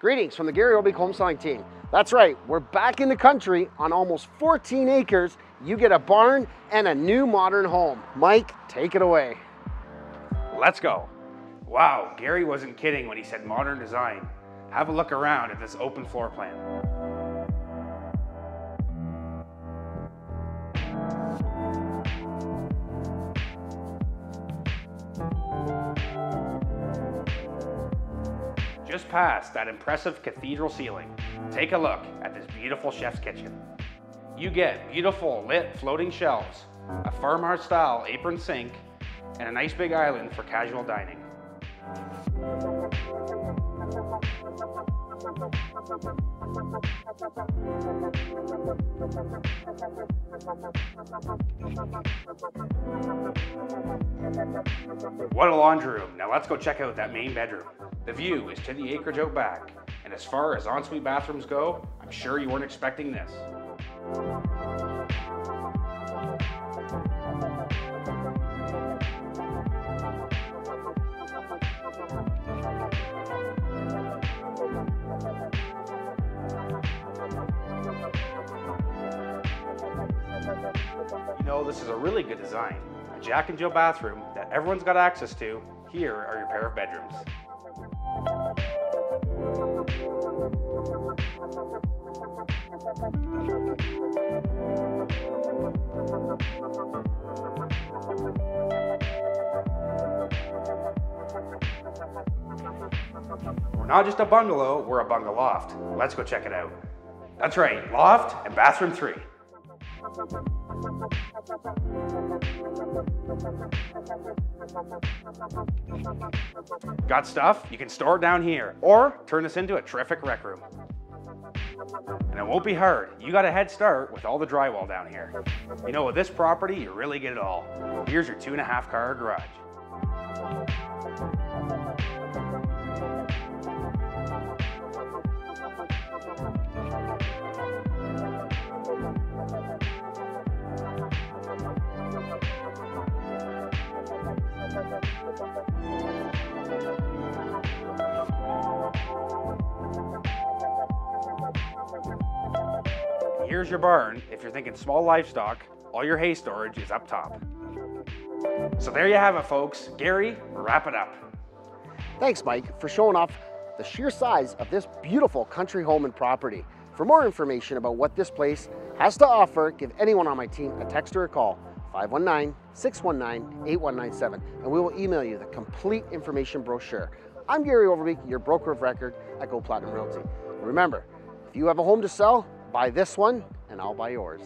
Greetings from the Gary Overbeek Home Selling Team. That's right, we're back in the country on almost 14 acres. You get a barn and a new modern home. Mike, take it away. Let's go. Wow, Gary wasn't kidding when he said modern design. Have a look around at this open floor plan. Just past that impressive cathedral ceiling, take a look at this beautiful chef's kitchen. You get beautiful lit floating shelves, a farmhouse style apron sink, and a nice big island for casual dining. What a laundry room. Now let's go check out that main bedroom. The view is to the acreage out back, and as far as ensuite bathrooms go, I'm sure you weren't expecting this. You know, this is a really good design. A Jack and Jill bathroom that everyone's got access to. Here are your pair of bedrooms. We're not just a bungalow, we're a bungalow loft. Let's go check it out. That's right, loft and bathroom three. Got stuff? You can store it down here, or turn this into a terrific rec room. And it won't be hard. You got a head start with all the drywall down here. You know, with this property, you really get it all. Here's your two and a half car garage. Here's your barn. If you're thinking small livestock, all your hay storage is up top. So there you have it, folks. Gary, wrap it up. Thanks, Mike, for showing off the sheer size of this beautiful country home and property. For more information about what this place has to offer, give anyone on my team a text or a call, 519-619-8197, and we will email you the complete information brochure. I'm Gary Overbeek, your broker of record at Go Platinum Realty. Remember, if you have a home to sell, buy this one and I'll buy yours.